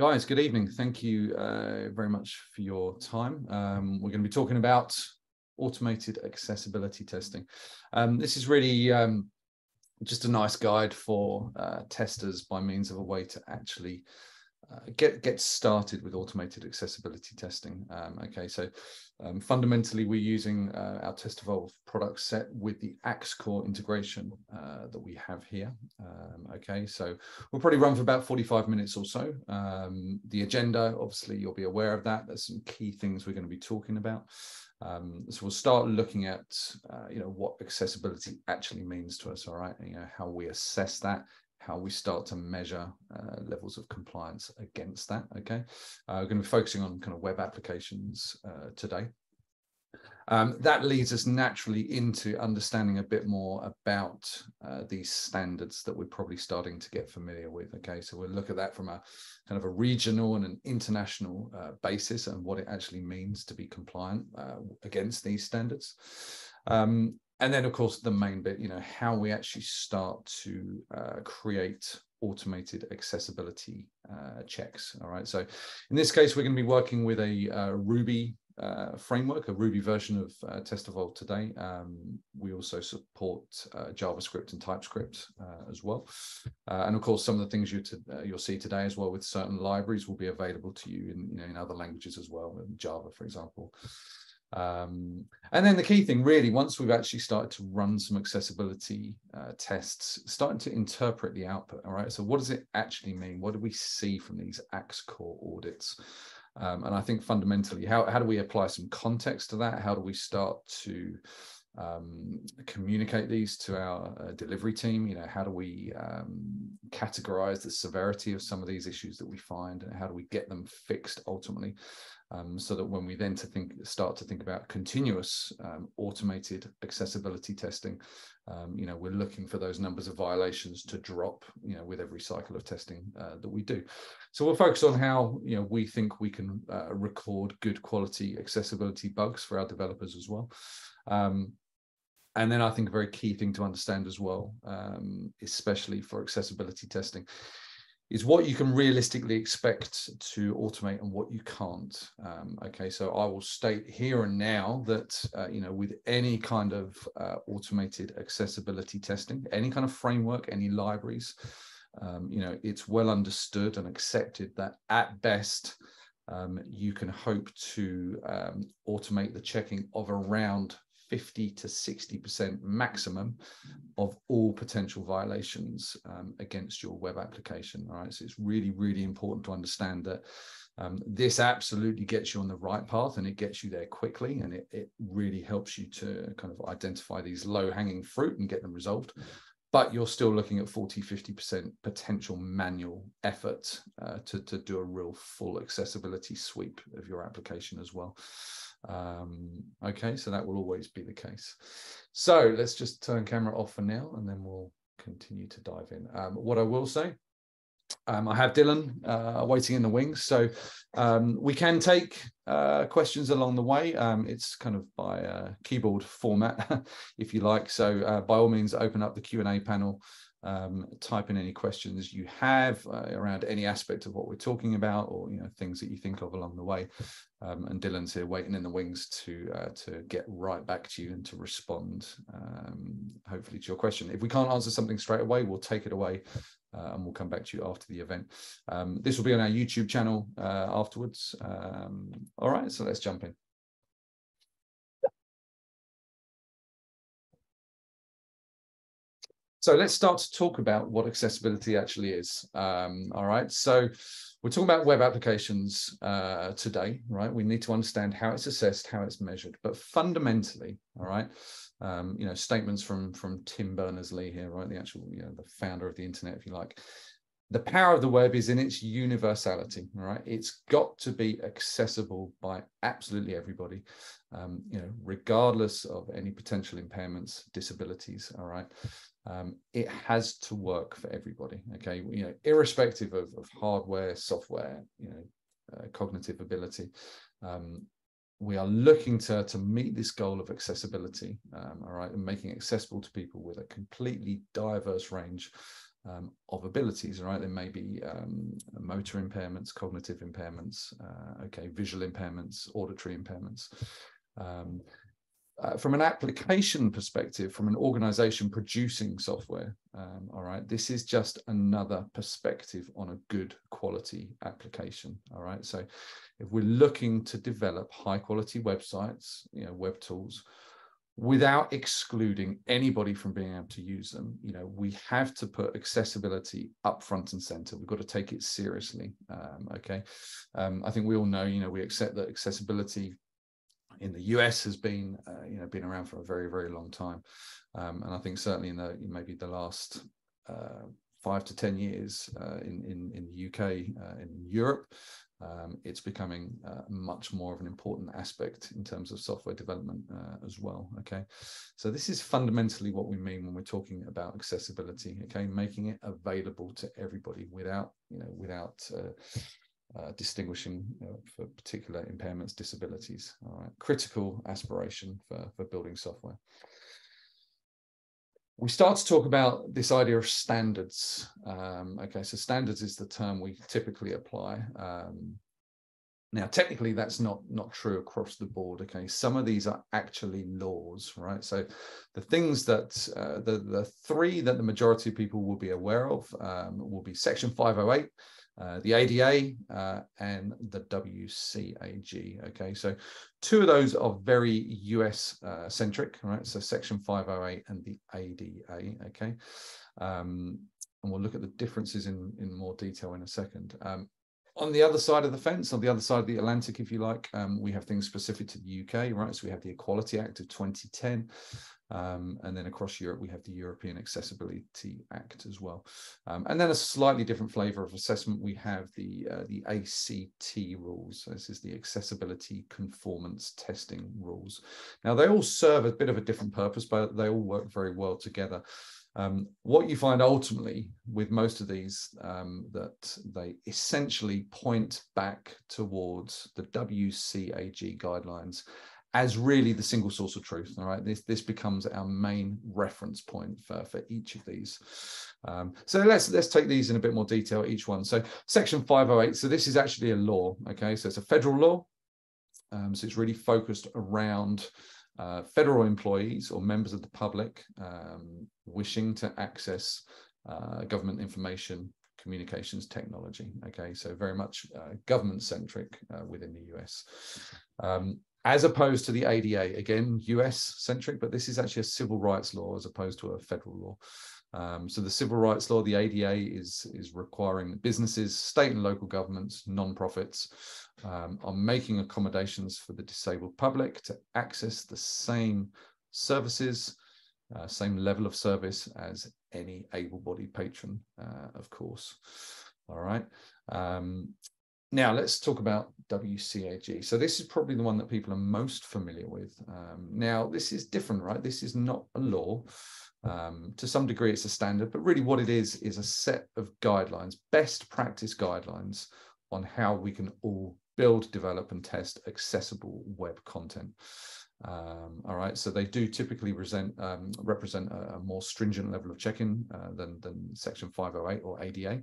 Guys, good evening. Thank you uh, very much for your time. Um, we're going to be talking about automated accessibility testing. Um, this is really um, just a nice guide for uh, testers by means of a way to actually get get started with automated accessibility testing. Um, okay, so um, fundamentally, we're using uh, our Test Evolve product set with the AxeCore integration uh, that we have here. Um, okay, so we'll probably run for about 45 minutes or so. Um, the agenda, obviously, you'll be aware of that. There's some key things we're going to be talking about. Um, so we'll start looking at, uh, you know, what accessibility actually means to us. All right, you know, how we assess that, how we start to measure uh, levels of compliance against that. Okay, uh, we're going to be focusing on kind of web applications uh, today. Um, that leads us naturally into understanding a bit more about uh, these standards that we're probably starting to get familiar with. Okay, so we'll look at that from a kind of a regional and an international uh, basis and what it actually means to be compliant uh, against these standards. Um, and then, of course, the main bit, you know, how we actually start to uh, create automated accessibility uh, checks. All right. So in this case, we're going to be working with a uh, Ruby uh, framework, a Ruby version of uh, Test Evolve today. Um, we also support uh, JavaScript and TypeScript uh, as well. And of course, some of the things you uh, you'll see today as well with certain libraries will be available to you in, you know, in other languages as well, Java, for example. Um, and then the key thing really, once we've actually started to run some accessibility uh, tests, starting to interpret the output, all right? So what does it actually mean? What do we see from these Axe core audits? Um, and I think fundamentally, how, how do we apply some context to that? How do we start to um, communicate these to our uh, delivery team? You know, how do we um, categorize the severity of some of these issues that we find, and how do we get them fixed ultimately? Um, so that when we then to think start to think about continuous um, automated accessibility testing, um, you know, we're looking for those numbers of violations to drop, you know, with every cycle of testing uh, that we do. So we'll focus on how, you know, we think we can uh, record good quality accessibility bugs for our developers as well. Um, and then I think a very key thing to understand as well, um, especially for accessibility testing, is what you can realistically expect to automate and what you can't. Um, okay, so I will state here and now that uh, you know with any kind of uh, automated accessibility testing, any kind of framework, any libraries, um, you know it's well understood and accepted that at best um, you can hope to um, automate the checking of around 50 to 60% maximum of all potential violations um, against your web application. All right. So it's really, really important to understand that um, this absolutely gets you on the right path and it gets you there quickly. And it, it really helps you to kind of identify these low hanging fruit and get them resolved. But you're still looking at 40, 50% potential manual effort uh, to, to do a real full accessibility sweep of your application as well. Um, okay, so that will always be the case. So let's just turn camera off for now and then we'll continue to dive in. Um, what I will say, um, I have Dylan uh, waiting in the wings, so um, we can take uh, questions along the way. Um, it's kind of by uh, keyboard format, if you like. So uh, by all means, open up the Q and A panel um, type in any questions you have uh, around any aspect of what we're talking about or you know things that you think of along the way. Um, and Dylan's here waiting in the wings to uh, to get right back to you and to respond um, hopefully to your question. If we can't answer something straight away we'll take it away uh, and we'll come back to you after the event. Um, this will be on our YouTube channel uh, afterwards. Um, all right so let's jump in So let's start to talk about what accessibility actually is. Um, all right. So we're talking about web applications uh, today, right? We need to understand how it's assessed, how it's measured, but fundamentally, all right. Um, you know, statements from from Tim Berners-Lee here, right? The actual, you know, the founder of the internet, if you like. The power of the web is in its universality, right? It's got to be accessible by absolutely everybody, um, you know, regardless of any potential impairments, disabilities, all right? Um, it has to work for everybody. Okay, you know, irrespective of, of hardware, software, you know, uh, cognitive ability. Um, we are looking to, to meet this goal of accessibility, um, all right, and making accessible to people with a completely diverse range um, of abilities, right? There may be um, motor impairments, cognitive impairments, uh, okay, visual impairments, auditory impairments. Um, uh, from an application perspective, from an organization producing software, um, all right, this is just another perspective on a good quality application. All right. So if we're looking to develop high quality websites, you know, web tools, without excluding anybody from being able to use them, you know, we have to put accessibility up front and center. We've got to take it seriously. Um, okay. Um, I think we all know, you know, we accept that accessibility in the US has been, uh, you know, been around for a very, very long time. Um, and I think certainly in the maybe the last uh, five to 10 years uh, in, in, in the UK, uh, in Europe, um, it's becoming uh, much more of an important aspect in terms of software development as well. Okay, so this is fundamentally what we mean when we're talking about accessibility. Okay, making it available to everybody without, you know, without uh, distinguishing know, for particular impairments, disabilities. Critical aspiration for, for building software. We start to talk about this idea of standards. Um, okay, so standards is the term we typically apply. Um, now, technically, that's not not true across the board. Okay, some of these are actually laws, right? So, the things that uh, the the three that the majority of people will be aware of um, will be Section 508, uh, the ADA uh, and the WCAG. Okay, so two of those are very US uh, centric, right? So Section 508 and the ADA. Okay, um, and we'll look at the differences in in more detail in a second. Um, on the other side of the fence, on the other side of the Atlantic, if you like, um, we have things specific to the UK, right? So we have the Equality Act of 2010, um, and then across Europe, we have the European Accessibility Act as well. Um, and then a slightly different flavor of assessment, we have the, uh, the ACT rules. So this is the Accessibility Conformance Testing rules. Now, they all serve a bit of a different purpose, but they all work very well together. Um, what you find ultimately with most of these um, that they essentially point back towards the WCAG guidelines as really the single source of truth. All right, this this becomes our main reference point for, for each of these. Um, so let's let's take these in a bit more detail each one. So section 508. So this is actually a law. Okay, so it's a federal law. Um, so it's really focused around uh, federal employees or members of the public um, wishing to access uh, government information communications technology. Okay, so very much uh, government centric uh, within the US. Um, as opposed to the ADA, again, US centric, but this is actually a civil rights law as opposed to a federal law. Um, so the civil rights law, the ADA, is is requiring businesses, state and local governments, non-profits, um, are making accommodations for the disabled public to access the same services, uh, same level of service as any able-bodied patron, uh, of course. All right. Um, now let's talk about WCAG. So this is probably the one that people are most familiar with. Um, now this is different, right? This is not a law. Um, to some degree, it's a standard, but really what it is is a set of guidelines, best practice guidelines on how we can all build, develop, and test accessible web content. Um, all right, so they do typically present, um, represent a, a, more stringent level of checking uh, than, than Section 508 or ADA,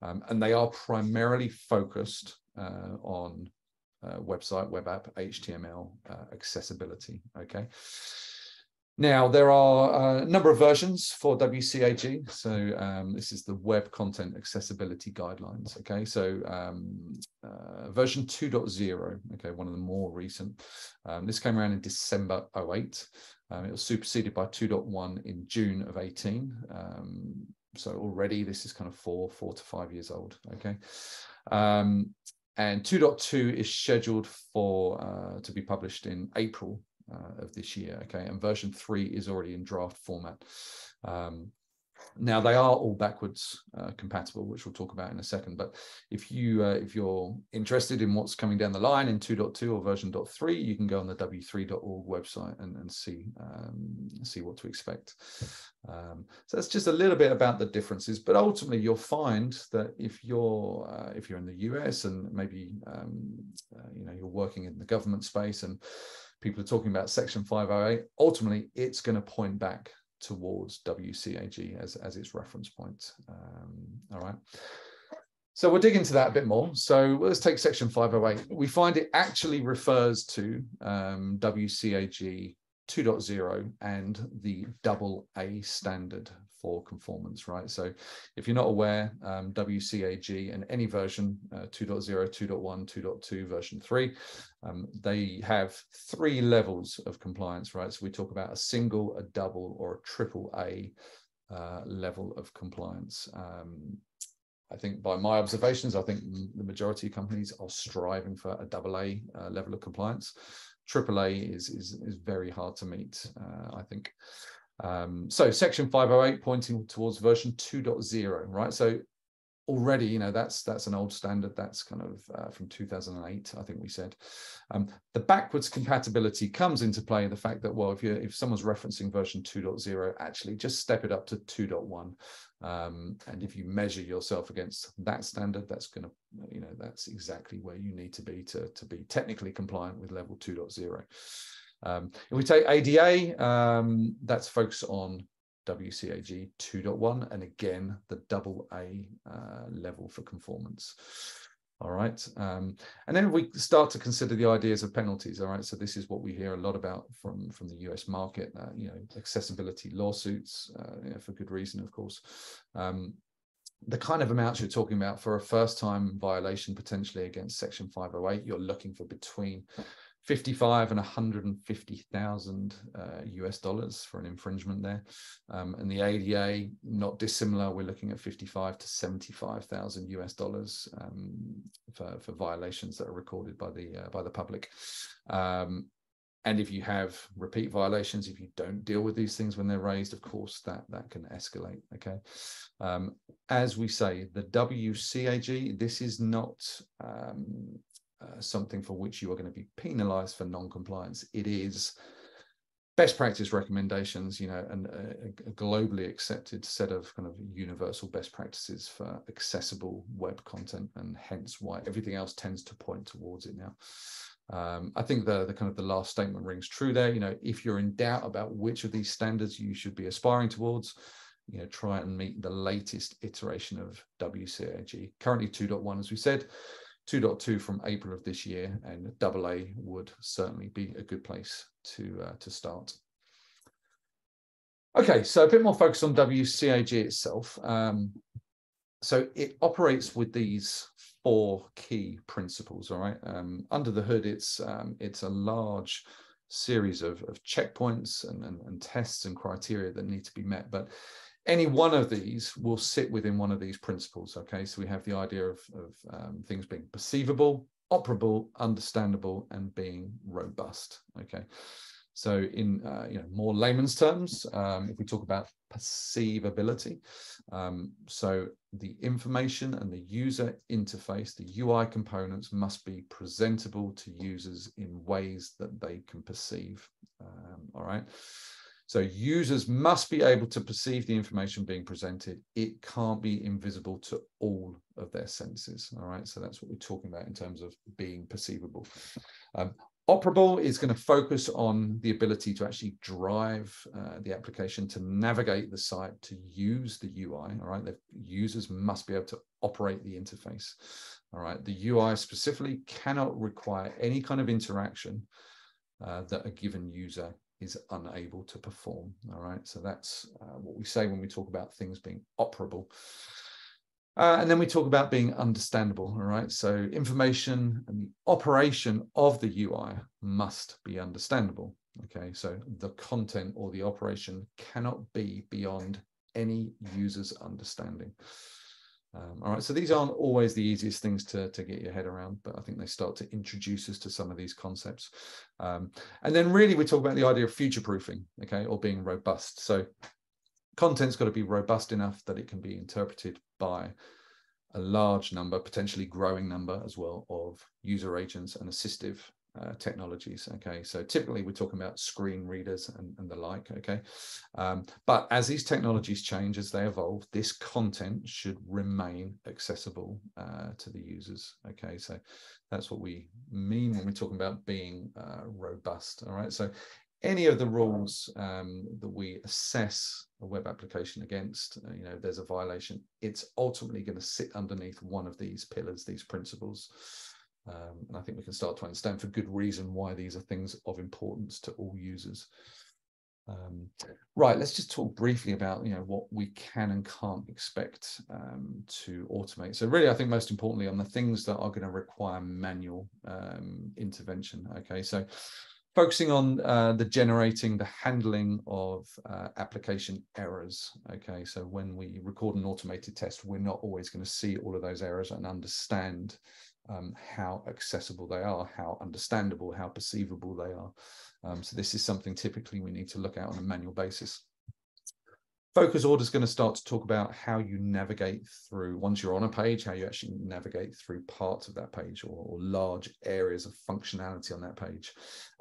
um, and they are primarily focused uh, on uh, website, web app, HTML uh, accessibility. Okay. Now, there are a number of versions for WCAG. So um, this is the Web Content Accessibility Guidelines. Okay, so um, uh, version 2.0, okay, one of the more recent. Um, this came around in December 08. Um, it was superseded by 2.1 in June of 18. Um, so already this is kind of four, four to five years old. Okay. Um, and 2.2 is scheduled for uh, to be published in April uh, of this year. Okay, and version three is already in draft format. Um, now they are all backwards uh, compatible, which we'll talk about in a second. But if you uh, if you're interested in what's coming down the line in 2.2 or version 3, you can go on the w3.org website and, and see um, see what to expect. Um, so that's just a little bit about the differences. But ultimately, you'll find that if you're uh, if you're in the US and maybe um, uh, you know you're working in the government space and people are talking about Section 508, ultimately it's going to point back towards WCAG as, as its reference point. Um, all right. So we'll dig into that a bit more. So let's take section 508. We find it actually refers to um, WCAG 2.0 and the double A standard for conformance, right? So if you're not aware, um, WCAG and any version, uh, 2.0, 2.1, 2.2, version 3, um, they have three levels of compliance, right? So we talk about a single, a double, or a triple A uh, level of compliance. Um, I think by my observations, I think the majority of companies are striving for a double A uh, level of compliance. Triple A is, is, is very hard to meet, uh, I think. Um, so section 508 pointing towards version 2.0, right? So already, you know, that's that's an old standard. That's kind of uh, from 2008, I think we said. Um, the backwards compatibility comes into play in the fact that, well, if you if someone's referencing version 2.0, actually just step it up to 2.1. Um, and if you measure yourself against that standard, that's going to, you know, that's exactly where you need to be to, to be technically compliant with level 2.0. Um, if we take ADA, um, that's focused on WCAG 2.1, and again, the double A uh, level for conformance. All right. Um, and then we start to consider the ideas of penalties. All right. So this is what we hear a lot about from, from the US market, uh, you know, accessibility lawsuits, uh, you know, for good reason, of course. Um, the kind of amounts you're talking about for a first time violation potentially against section 508, you're looking for between 55 and 150,000 uh, US dollars for an infringement there. Um, and the ADA, not dissimilar, we're looking at 55 to 75,000 US dollars um, for, for violations that are recorded by the uh, by the public. Um, and if you have repeat violations, if you don't deal with these things when they're raised, of course, that that can escalate. Okay. Um, as we say, the WCAG, this is not um, uh, something for which you are going to be penalized for non-compliance. It is best practice recommendations, you know, and a, a, globally accepted set of kind of universal best practices for accessible web content, and hence why everything else tends to point towards it now. Um, I think the, the kind of the last statement rings true there. You know, if you're in doubt about which of these standards you should be aspiring towards, you know, try and meet the latest iteration of WCAG. Currently 2.1, as we said, 2.2 from April of this year, and AA would certainly be a good place to uh, to start. Okay, so a bit more focus on WCAG itself. Um, so it operates with these four key principles. All right, um, under the hood, it's um, it's a large series of, of checkpoints and, and, and tests and criteria that need to be met, but any one of these will sit within one of these principles. Okay, so we have the idea of, of um, things being perceivable, operable, understandable, and being robust. Okay, so in uh, you know more layman's terms, um, if we talk about perceivability, um, so the information and the user interface, the UI components must be presentable to users in ways that they can perceive. Um, all right. So users must be able to perceive the information being presented. It can't be invisible to all of their senses. All right. So that's what we're talking about in terms of being perceivable. Um, operable is going to focus on the ability to actually drive uh, the application to navigate the site to use the UI. All right. The users must be able to operate the interface. All right. The UI specifically cannot require any kind of interaction uh, that a given user is unable to perform. All right, so that's uh, what we say when we talk about things being operable. Uh, and then we talk about being understandable. All right, so information and the operation of the UI must be understandable. Okay, so the content or the operation cannot be beyond any user's understanding. Um, all right, so these aren't always the easiest things to, to get your head around, but I think they start to introduce us to some of these concepts. Um, and then really we talk about the idea of future proofing, okay, or being robust. So content's got to be robust enough that it can be interpreted by a large number, potentially growing number as well, of user agents and assistive uh, technologies. Okay, so typically we're talking about screen readers and, and the like. Okay, um, but as these technologies change, as they evolve, this content should remain accessible uh, to the users. Okay, so that's what we mean when we're talking about being uh, robust. All right, so any of the rules um, that we assess a web application against, uh, you know, there's a violation, it's ultimately going to sit underneath one of these pillars, these principles. Um, and I think we can start to understand for good reason why these are things of importance to all users. Um, right, let's just talk briefly about you know what we can and can't expect um, to automate. So really, I think most importantly on the things that are going to require manual um, intervention. Okay, so focusing on uh, the generating, the handling of uh, application errors. Okay, so when we record an automated test, we're not always going to see all of those errors and understand um, how accessible they are, how understandable, how perceivable they are. Um, so this is something typically we need to look at on a manual basis. Focus order is going to start to talk about how you navigate through, once you're on a page, how you actually navigate through parts of that page or, or large areas of functionality on that page.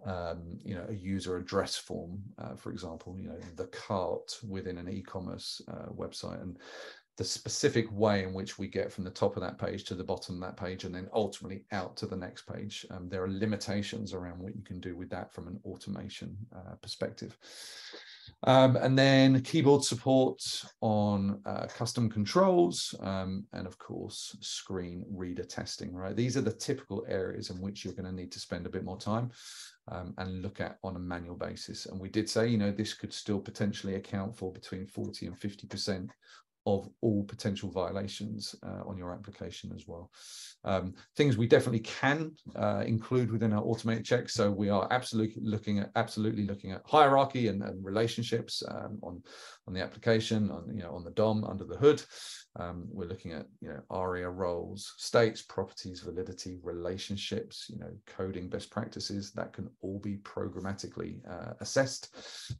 Um, you know, a user address form, uh, for example, you know, the cart within an e-commerce uh, website. And the specific way in which we get from the top of that page to the bottom of that page and then ultimately out to the next page. Um, there are limitations around what you can do with that from an automation uh, perspective. Um, and then keyboard support on uh, custom controls um, and of course screen reader testing, right? These are the typical areas in which you're going to need to spend a bit more time um, and look at on a manual basis. And we did say, you know, this could still potentially account for between 40 and 50% of all potential violations uh, on your application as well. Um, things we definitely can uh, include within our automated checks. So we are absolutely looking at absolutely looking at hierarchy and, and relationships um, on on the application, on you know on the DOM under the hood. Um, we're looking at you know ARIA roles, states, properties, validity, relationships, you know coding best practices that can all be programmatically uh, assessed.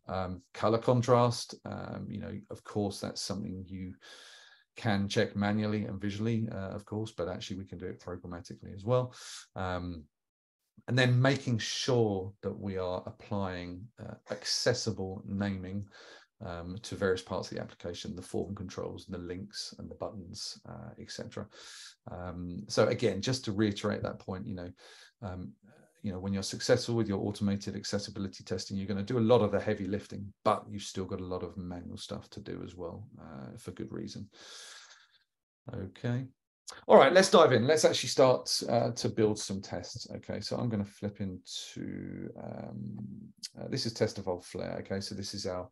Um, color contrast, um, you know, of course, that's something you can check manually and visually, uh, of course, but actually we can do it programmatically as well. Um, and then making sure that we are applying uh, accessible naming um, to various parts of the application, the form controls, and the links and the buttons, uh, etc. Um, so again, just to reiterate that point, you know, um, you know, when you're successful with your automated accessibility testing, you're going to do a lot of the heavy lifting, but you've still got a lot of manual stuff to do as well uh, for good reason. Okay. All right, let's dive in. Let's actually start uh, to build some tests. Okay, so I'm going to flip into um, uh, this is Test Evolve Flare. Okay, so this is our,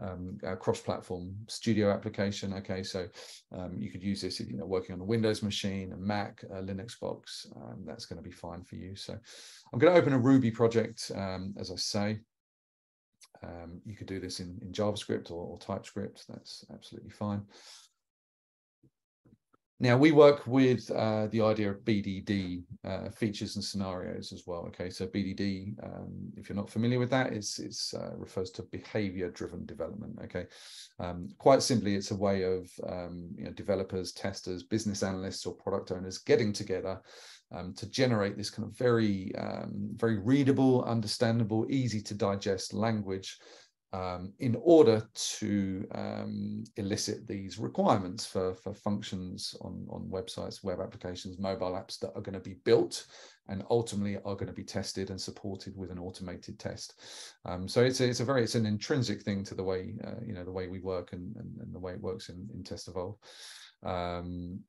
um, our cross-platform studio application. Okay, so um, you could use this if you're working on a Windows machine, a Mac, a Linux box. Um, that's going to be fine for you. So I'm going to open a Ruby project, um, as I say. Um, you could do this in, in JavaScript or, or TypeScript. That's absolutely fine. Now we work with uh, the idea of BDD uh, features and scenarios as well. Okay, so BDD, um, if you're not familiar with that, it's it's uh, refers to behavior-driven development. Okay, um, quite simply, it's a way of um, you know developers, testers, business analysts, or product owners getting together um, to generate this kind of very um, very readable, understandable, easy to digest language um, in order to um, elicit these requirements for, for functions on, on websites, web applications, mobile apps that are going to be built and ultimately are going to be tested and supported with an automated test. Um, so it's a, it's a very it's an intrinsic thing to the way uh, you know the way we work and, and, and, the way it works in, in Test Evolve. Um,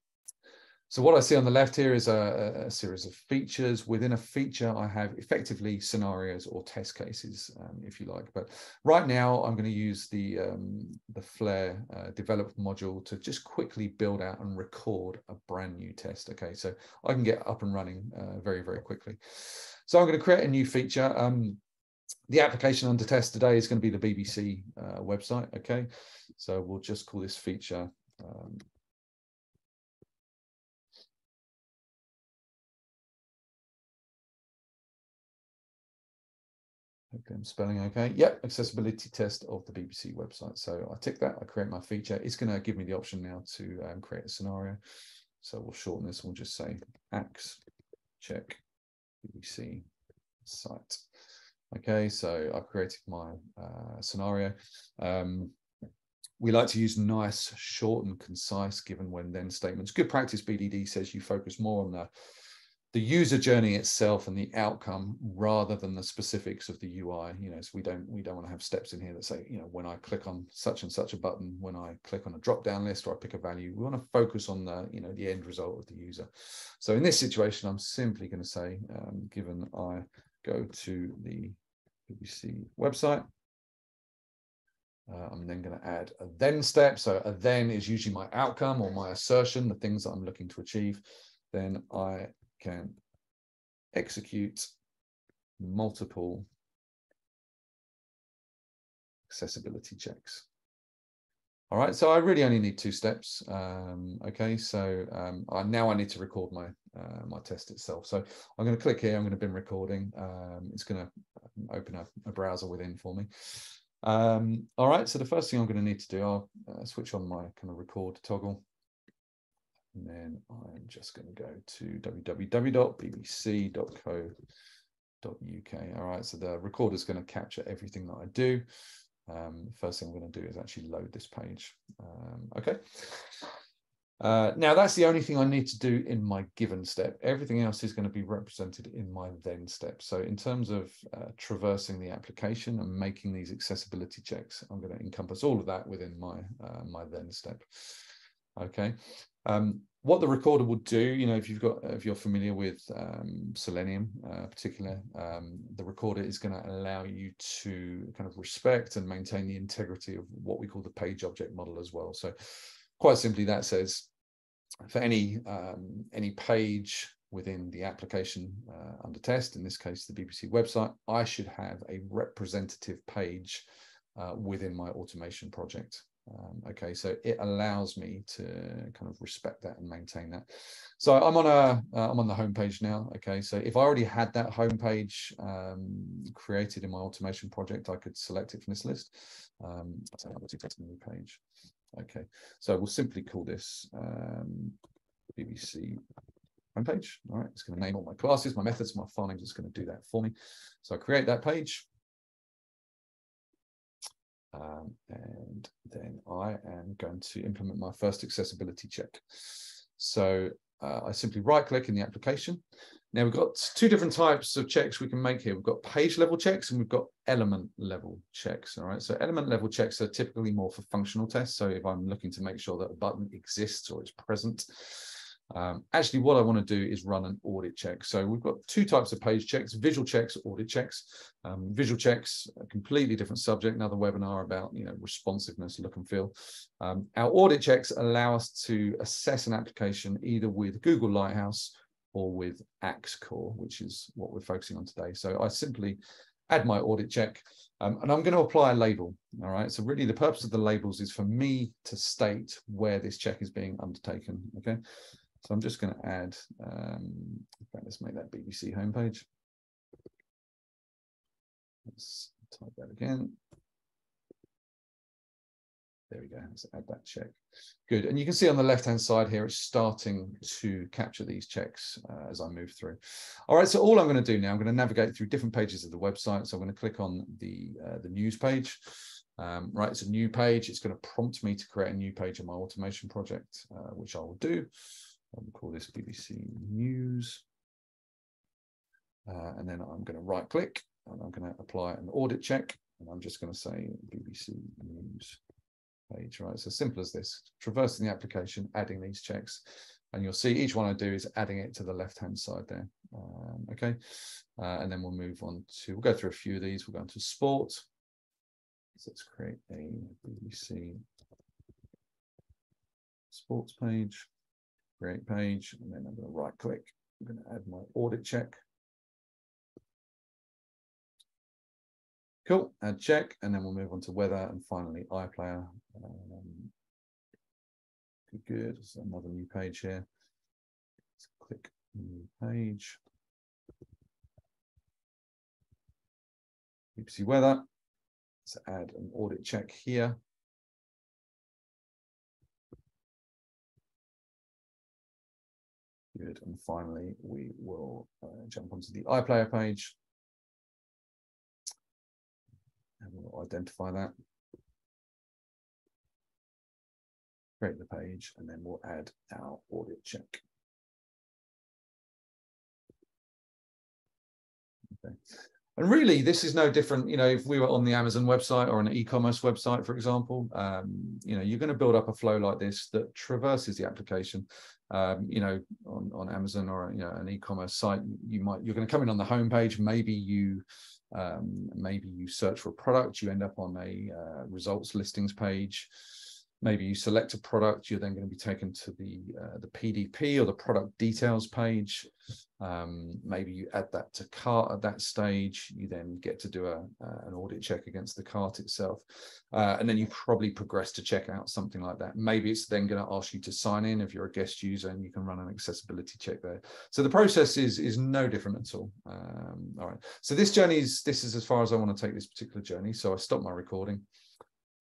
so what I see on the left here is a, a, series of features. Within a feature, I have effectively scenarios or test cases, um, if you like. But right now, I'm going to use the, um, the Flare uh, develop module to just quickly build out and record a brand new test. Okay, so I can get up and running uh, very, very quickly. So I'm going to create a new feature. Um, the application under test today is going to be the BBC uh, website. Okay, so we'll just call this feature Okay, I'm spelling okay. Yep, accessibility test of the BBC website. So I tick that, I create my feature. It's going to give me the option now to um, create a scenario. So we'll shorten this. We'll just say axe check BBC site. Okay, so I've created my uh, scenario. Um, we like to use nice, short and concise given when then statements. Good practice BDD says you focus more on the the user journey itself and the outcome rather than the specifics of the UI. You know, so we don't we don't want to have steps in here that say, you know, when I click on such and such a button, when I click on a drop down list or I pick a value, we want to focus on the you know the end result of the user. So in this situation, I'm simply going to say, um, given I go to the BBC website, uh, I'm then going to add a then step. So a then is usually my outcome or my assertion, the things that I'm looking to achieve. Then I can execute multiple accessibility checks. All right, so I really only need two steps. Um, okay, so um, I, now I need to record my uh, my test itself. So I'm going to click here. I'm going to bin recording. Um, it's going to open a, a, browser within for me. Um, all right, so the first thing I'm going to need to do, I'll uh, switch on my kind of record toggle. And then I'm just going to go to www.bbc.co.uk. All right, so the recorder is going to capture everything that I do. Um, first thing I'm going to do is actually load this page. Um, okay. Uh, now that's the only thing I need to do in my given step. Everything else is going to be represented in my then step. So in terms of uh, traversing the application and making these accessibility checks, I'm going to encompass all of that within my uh, my then step. Okay. Um, what the recorder will do, you know, if you've got, if you're familiar with um, Selenium, uh, particular, um, the recorder is going to allow you to kind of respect and maintain the integrity of what we call the page object model as well. So, quite simply, that says for any um, any page within the application uh, under test, in this case the BBC website, I should have a representative page uh, within my automation project. Um, okay, so it allows me to kind of respect that and maintain that. So I'm on a uh, I'm on the home page now. Okay, so if I already had that home page um, created in my automation project, I could select it from this list. Um, I'm new page. Okay, so we'll simply call this um, BBC homepage. All right, it's going to name all my classes, my methods, my file names. It's going to do that for me. So I create that page. Um, and then I am going to implement my first accessibility check. So uh, I simply right click in the application. Now we've got two different types of checks we can make here. We've got page level checks and we've got element level checks. All right. So element level checks are typically more for functional tests. So if I'm looking to make sure that a button exists or it's present, um, actually, what I want to do is run an audit check. So we've got two types of page checks, visual checks, audit checks. Um, visual checks, a completely different subject, another webinar about you know responsiveness, look and feel. Um, our audit checks allow us to assess an application either with Google Lighthouse or with Axe Core, which is what we're focusing on today. So I simply add my audit check, um, and I'm going to apply a label. All right. So really, the purpose of the labels is for me to state where this check is being undertaken. Okay. So I'm just going to add, um, let's make that BBC homepage. Let's type that again. There we go. Let's add that check. Good. And you can see on the left-hand side here, it's starting to capture these checks uh, as I move through. All right. So all I'm going to do now, I'm going to navigate through different pages of the website. So I'm going to click on the, uh, the news page. Um, right, it's a new page. It's going to prompt me to create a new page in my automation project, uh, which I will do. I'll call this BBC News. Uh, and then I'm going to right click and I'm going to apply an audit check. And I'm just going to say BBC News page, right? So simple as this, traversing the application, adding these checks. And you'll see each one I do is adding it to the left-hand side there. Um, okay. Uh, and then we'll move on to, we'll go through a few of these. We'll go into sport. So let's create a BBC sports page create page, and then I'm going to right click. I'm going to add my audit check. Cool, add check, and then we'll move on to weather and finally iPlayer. Um, good. So another new page here. Let's click new page. BBC weather. Let's add an audit check here. Good. And finally, we will uh, jump onto the iPlayer page. And we'll identify that. Create the page, and then we'll add our audit check. Okay. And really, this is no different. You know, if we were on the Amazon website or an e-commerce website, for example, um, you know, you're going to build up a flow like this that traverses the application. Um, you know, on, on Amazon or you know an e-commerce site, you might you're going to come in on the homepage. Maybe you um, maybe you search for a product, you end up on a uh, results listings page maybe you select a product, you're then going to be taken to the uh, the PDP or the product details page. Um, maybe you add that to cart at that stage. You then get to do a uh, an audit check against the cart itself, uh, and then you probably progress to check out something like that. Maybe it's then going to ask you to sign in if you're a guest user, and you can run an accessibility check there. So the process is is no different at all. Um, all right. So this journey is this is as far as I want to take this particular journey. So I stop my recording.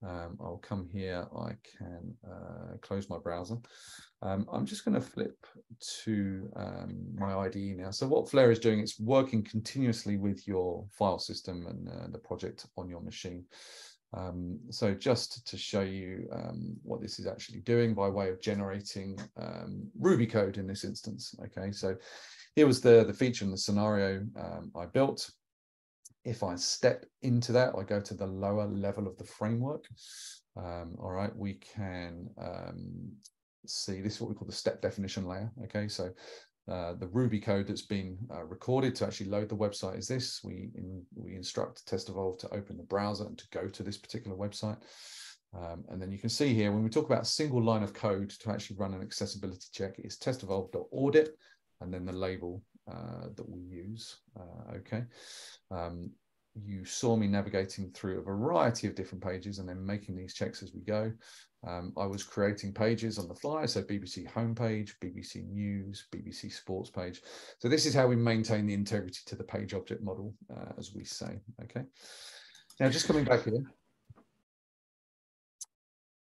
Um, I'll come here, I can uh, close my browser. Um, I'm just going to flip to um, my IDE now. So what Flare is doing, it's working continuously with your file system and uh, the project on your machine. Um, so just to show you um, what this is actually doing by way of generating um, Ruby code in this instance. Okay, so here was the, the feature and the scenario I built. If I step into that, I go to the lower level of the framework. Um, all right, we can um, see this is what we call the step definition layer. Okay, so uh, the Ruby code that's been uh, recorded to actually load the website is this. We in, we instruct Test Evolve to open the browser and to go to this particular website. Um, and then you can see here when we talk about a single line of code to actually run an accessibility check, it's testevolve.audit and then the label uh, that we use. Uh, okay. Um, you saw me navigating through a variety of different pages and then making these checks as we go. Um, I was creating pages on the fly, so BBC homepage, BBC News, BBC Sports page. So this is how we maintain the integrity to the page object model, uh, as we say. Okay. Now, just coming back here,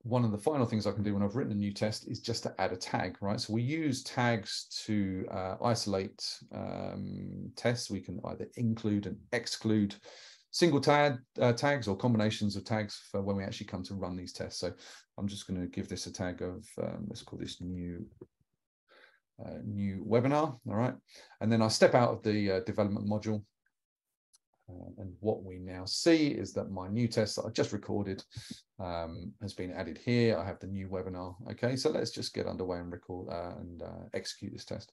one of the final things I can do when I've written a new test is just to add a tag, right? So we use tags to uh, isolate um, tests. We can either include and exclude single tag uh, tags or combinations of tags for when we actually come to run these tests. So I'm just going to give this a tag of, um, let's call this new uh, new webinar, all right? And then I step out of the uh, development module uh, and what we now see is that my new test that I just recorded um, has been added here. I have the new webinar. Okay, so let's just get underway and record uh, and uh, execute this test.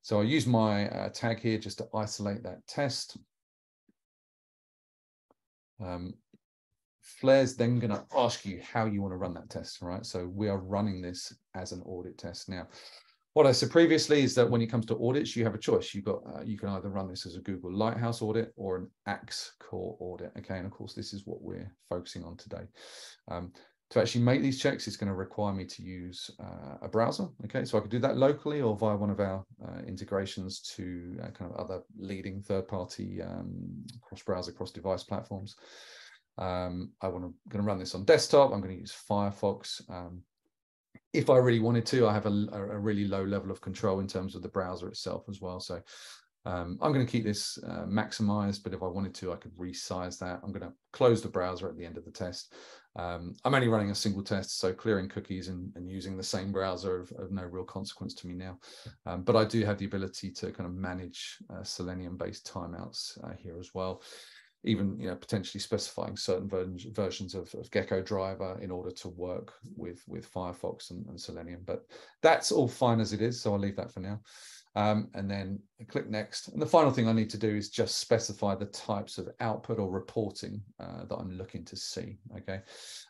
So I use my uh, tag here just to isolate that test. Um, Flare's then going to ask you how you want to run that test, right? So we are running this as an audit test now what I said previously is that when it comes to audits, you have a choice. You've got uh, you can either run this as a Google Lighthouse audit or an Axe core audit. Okay, and of course, this is what we're focusing on today. Um, to actually make these checks, it's going to require me to use uh, a browser. Okay, so I could do that locally or via one of our uh, integrations to uh, kind of other leading third-party um, cross-browser, cross-device platforms. Um, I want to going to run this on desktop. I'm going to use Firefox. Um, if I really wanted to, I have a, a, really low level of control in terms of the browser itself as well. So um, I'm going to keep this uh, maximized, but if I wanted to, I could resize that. I'm going to close the browser at the end of the test. Um, I'm only running a single test, so clearing cookies and, and using the same browser of, of, no real consequence to me now. Um, but I do have the ability to kind of manage uh, Selenium-based timeouts uh, here as well even you know potentially specifying certain ver versions of, of, Gecko driver in order to work with with Firefox and, and, Selenium. But that's all fine as it is, so I'll leave that for now. Um, and then I click next. And the final thing I need to do is just specify the types of output or reporting uh, that I'm looking to see. Okay,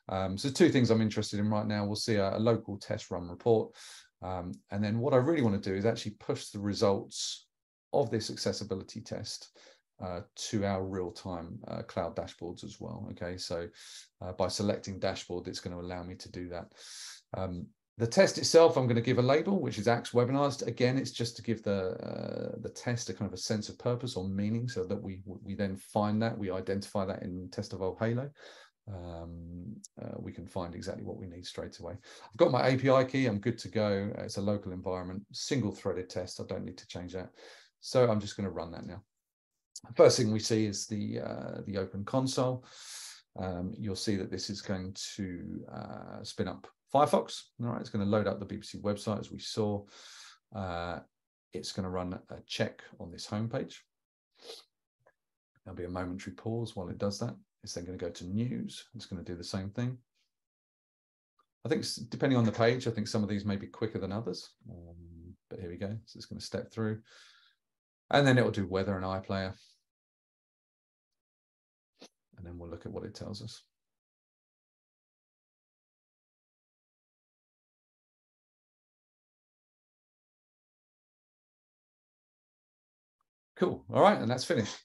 um, so two things I'm interested in right now. We'll see a, a local test run report. Um, and then what I really want to do is actually push the results of this accessibility test uh, to our real-time uh, cloud dashboards as well. Okay, so uh, by selecting dashboard, it's going to allow me to do that. Um, the test itself, I'm going to give a label, which is Axe Webinars. Again, it's just to give the uh, the test a kind of a sense of purpose or meaning, so that we we then find that we identify that in Test Evolve Halo. Um, uh, we can find exactly what we need straight away. I've got my API key. I'm good to go. It's a local environment, single threaded test. I don't need to change that. So I'm just going to run that now. First thing we see is the, uh, the open console. Um, you'll see that this is going to uh, spin up Firefox. All right, it's going to load up the BBC website as we saw. Uh, it's going to run a check on this homepage. There'll be a momentary pause while it does that. It's then going to go to news. It's going to do the same thing. I think depending on the page, I think some of these may be quicker than others. Um, but here we go. So it's going to step through. And then it will do weather and iPlayer. And then we'll look at what it tells us. Cool. All right, and that's finished.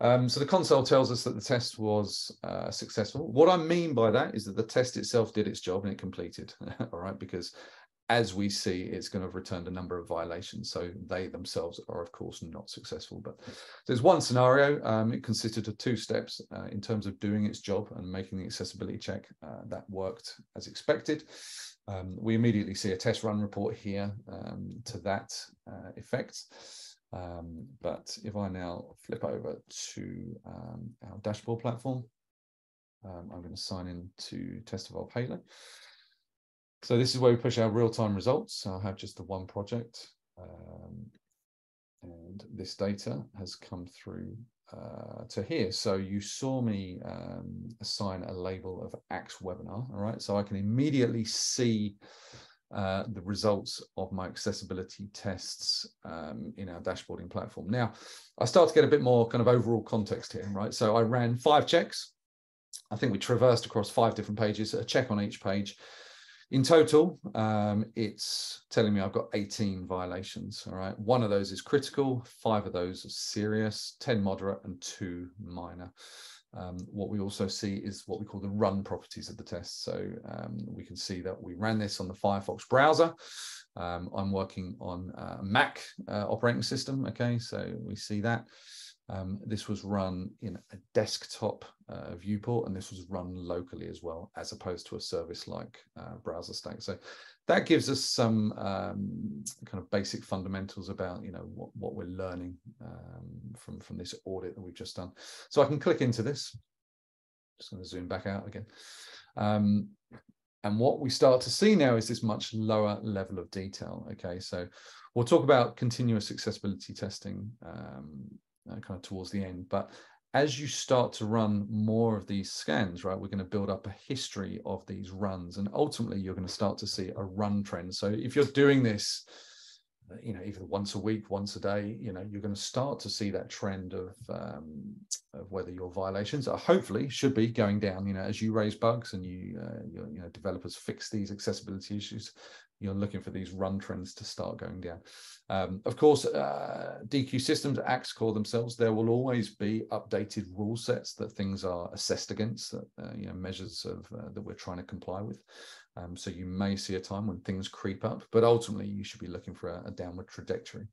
Um, so the console tells us that the test was uh, successful. What I mean by that is that the test itself did its job and it completed. All right, because as we see, it's going to have returned a number of violations. So they themselves are, of course, not successful. But there's one scenario. Um, it consisted of two steps uh, in terms of doing its job and making the accessibility check. Uh, that worked as expected. Um, we immediately see a test run report here um, to that uh, effect. Um, but if I now flip over to um, our dashboard platform, um, I'm going to sign in to Test Evolve Halo. So this is where we push our real-time results. I have just the one project. Um, and this data has come through uh, to here. So you saw me um, assign a label of Axe webinar. All right. So I can immediately see uh, the results of my accessibility tests um, in our dashboarding platform. Now, I start to get a bit more kind of overall context here, right? So I ran five checks. I think we traversed across five different pages, a check on each page. In total, um, it's telling me I've got 18 violations. All right. One of those is critical, five of those are serious, 10 moderate, and two minor. Um, what we also see is what we call the run properties of the test. So um, we can see that we ran this on the Firefox browser. Um, I'm working on a Mac uh, operating system. Okay, so we see that. Um, this was run in a desktop uh, viewport, and this was run locally as well, as opposed to a service like uh, BrowserStack. So that gives us some um, kind of basic fundamentals about you know what, what we're learning um, from from this audit that we've just done. So I can click into this. Just going to zoom back out again. Um, and what we start to see now is this much lower level of detail. Okay, so we'll talk about continuous accessibility testing um, uh, kind of towards the end. But as you start to run more of these scans, right, we're going to build up a history of these runs. And ultimately, you're going to start to see a run trend. So if you're doing this, uh, you know, even once a week, once a day, you know, you're going to start to see that trend of, um, of whether your violations are hopefully should be going down. You know, as you raise bugs and you, uh, you, you know, developers fix these accessibility issues, you're looking for these run trends to start going down. Um, of course, uh, Deque systems, Axe core themselves, there will always be updated rule sets that things are assessed against, that, uh, you know, measures of uh, that we're trying to comply with. Um, so you may see a time when things creep up, but ultimately you should be looking for a, a downward trajectory.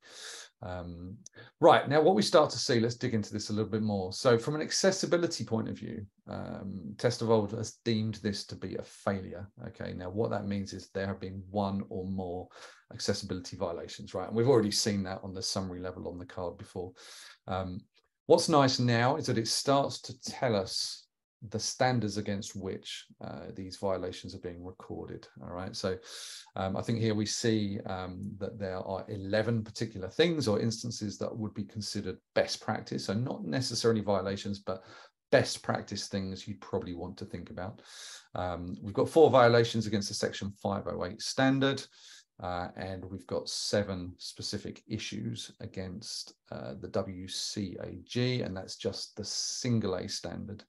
Um, right, now what we start to see, let's dig into this a little bit more. So from an accessibility point of view, um, Test Evolve has deemed this to be a failure. Okay, now what that means is there have been one or more accessibility violations, right? And we've already seen that on the summary level on the card before. Um, what's nice now is that it starts to tell us the standards against which uh, these violations are being recorded. All right. So um, I think here we see um, that there are 11 particular things or instances that would be considered best practice. So not necessarily violations, but best practice things you'd probably want to think about. Um, we've got four violations against the Section 508 standard. Uh, and we've got seven specific issues against uh, the WCAG, and that's just the single A standard.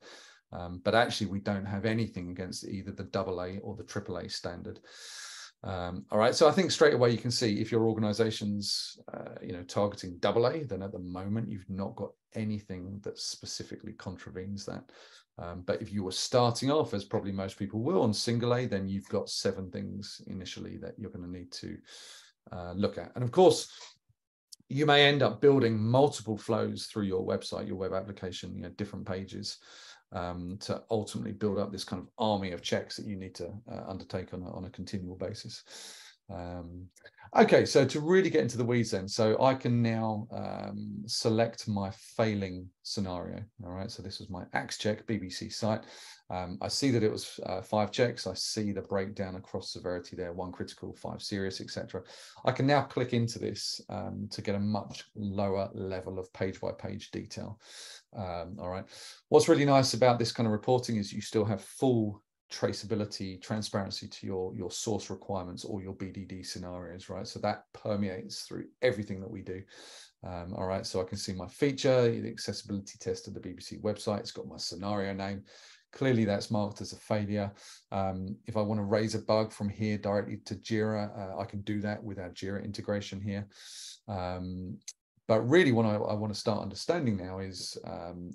Um, but actually, we don't have anything against either the AA or the AAA standard. Um, all right, so I think straight away you can see if your organization's, uh, you know, targeting AA, then at the moment you've not got anything that specifically contravenes that. Um, but if you were starting off, as probably most people will, on single A, then you've got seven things initially that you're going to need to uh, look at. And of course, you may end up building multiple flows through your website, your web application, you know, different pages um, to ultimately build up this kind of army of checks that you need to uh, undertake on a, on a continual basis. Um, okay, so to really get into the weeds then, so I can now um, select my failing scenario. All right, so this was my axe check BBC site. Um, I see that it was uh, five checks. I see the breakdown across severity there, one critical, five serious, etc. I can now click into this um, to get a much lower level of page by page detail. Um, all right. What's really nice about this kind of reporting is you still have full traceability, transparency to your, your source requirements or your BDD scenarios, right? So that permeates through everything that we do. Um, all right, so I can see my feature, the accessibility test of the BBC website. It's got my scenario name. Clearly, that's marked as a failure. Um, if I want to raise a bug from here directly to Jira, uh, I can do that with our Jira integration here. Um, but really, what I, I, want to start understanding now is um,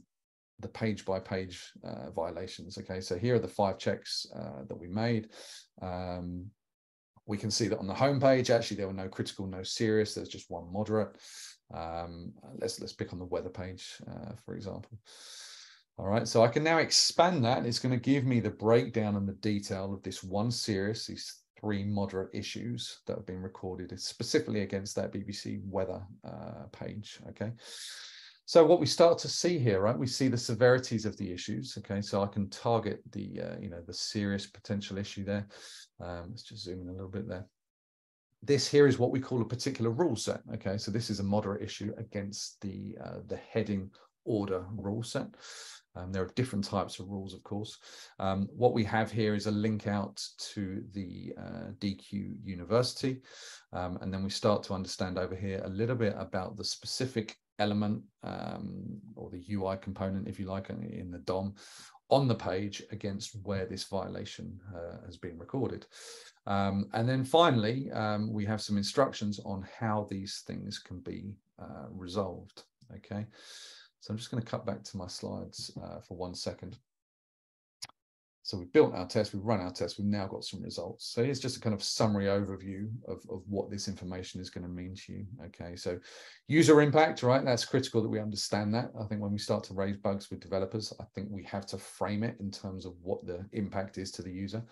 the page by page uh, violations. Okay, so here are the five checks uh, that we made. Um, we can see that on the home page, actually, there were no critical, no serious. There's just one moderate. Um, let's let's pick on the weather page, uh, for example. All right, so I can now expand that. It's going to give me the breakdown and the detail of this one serious, these three moderate issues that have been recorded specifically against that BBC weather uh, page. Okay. So what we start to see here, right? We see the severities of the issues. Okay, so I can target the, uh, you know, the serious potential issue there. Um, let's just zoom in a little bit there. This here is what we call a particular rule set. Okay, so this is a moderate issue against the uh, the heading order rule set. Um, there are different types of rules, of course. Um, what we have here is a link out to the uh, Deque University. Um, and then we start to understand over here a little bit about the specific element um, or the UI component, if you like, in the DOM on the page against where this violation uh, has been recorded. Um, and then finally, um, we have some instructions on how these things can be uh, resolved. Okay, so I'm just going to cut back to my slides uh, for one second. So we've built our test, we've run our test, we've now got some results. So here's just a kind of summary overview of, of what this information is going to mean to you. Okay, so user impact, right? That's critical that we understand that. I think when we start to raise bugs with developers, I think we have to frame it in terms of what the impact is to the user.